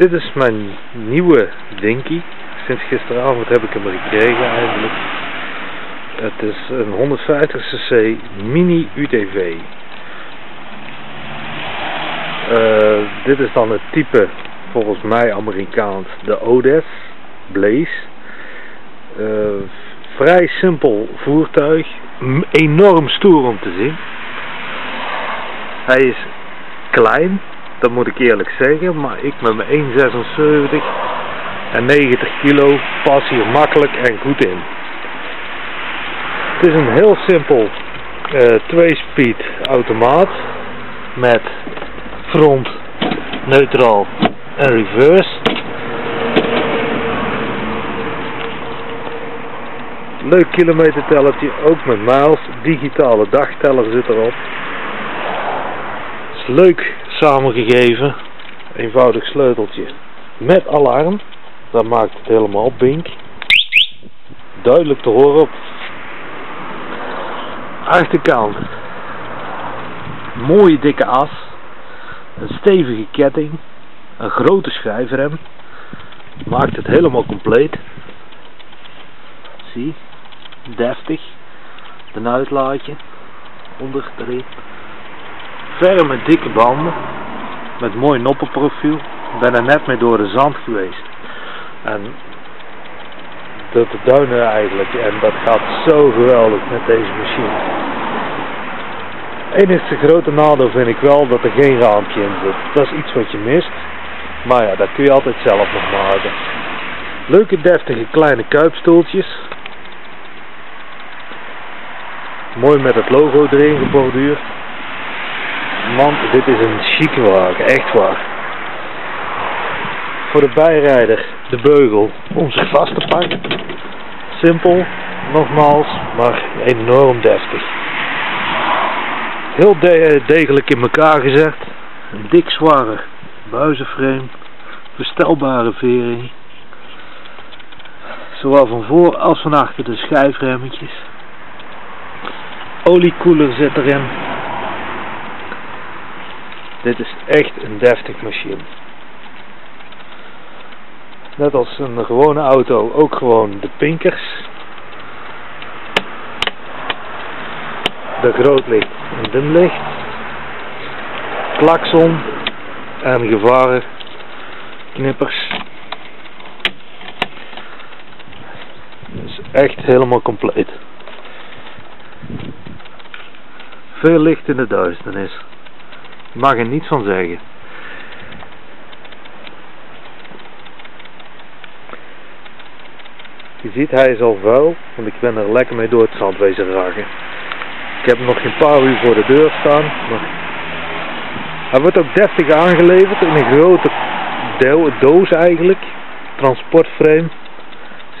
Dit is mijn nieuwe Dinky. Sinds gisteravond heb ik hem gekregen eigenlijk. Het is een 150cc mini UTV. Uh, dit is dan het type, volgens mij Amerikaans, de Odes Blaze. Uh, vrij simpel voertuig, enorm stoer om te zien. Hij is klein, dat moet ik eerlijk zeggen, maar ik met mijn 1,76 en 90 kilo pas hier makkelijk en goed in. Het is een heel simpel uh, twee-speed automaat met front, neutraal en reverse. Leuk kilometertellertje, ook met miles, digitale dagteller zit erop. Is leuk samengegeven, eenvoudig sleuteltje met alarm. Dat maakt het helemaal bink. Duidelijk te horen op achterkant. Mooie dikke as. Een stevige ketting. Een grote schijfrem. Maakt het helemaal compleet. Zie. Deftig. Een uitlaatje. Onder erin. Ferme dikke banden. Met mooi noppenprofiel. Ik ben er net mee door de zand geweest. En door de duinen eigenlijk. En dat gaat zo geweldig met deze machine. Enigste grote nadeel vind ik wel dat er geen raampje in zit. Dat is iets wat je mist. Maar ja, dat kun je altijd zelf nog maken. Leuke deftige kleine kuipstoeltjes. Mooi met het logo erin geborduurd. Want dit is een chique wagen, echt waar. Voor de bijrijder de beugel om zich vast te pakken. Simpel, nogmaals, maar enorm deftig. Heel degelijk in elkaar gezet. Een dik zware buizenframe. Verstelbare vering. Zowel van voor als van achter de schijfremmetjes. Oliekoeler zit erin. Dit is echt een deftig machine. Net als een gewone auto ook gewoon de pinkers. De grootlicht en dimlicht. Klakson en gevaren knippers. is echt helemaal compleet. Veel licht in de duisternis. Mag er niets van zeggen. Je ziet hij is al vuil, want ik ben er lekker mee door het zand wezen raken. Ik heb nog geen paar uur voor de deur staan, hij wordt ook deftig aangeleverd in een grote doos eigenlijk. Transportframe.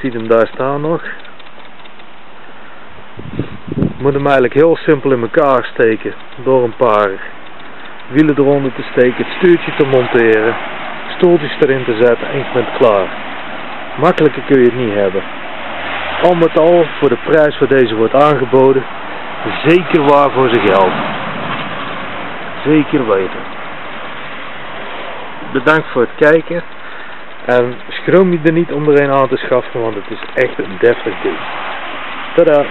Ziet hem daar staan nog. Ik moet hem eigenlijk heel simpel in elkaar steken door een paar wielen eronder te steken, het stuurtje te monteren, stoeltjes erin te zetten en je bent klaar. Makkelijker kun je het niet hebben. Al met al, voor de prijs waar deze wordt aangeboden, zeker waar voor zijn geld. Zeker weten. Bedankt voor het kijken. En schroom je er niet om er een aan te schaffen, want het is echt een deftig ding. Tada!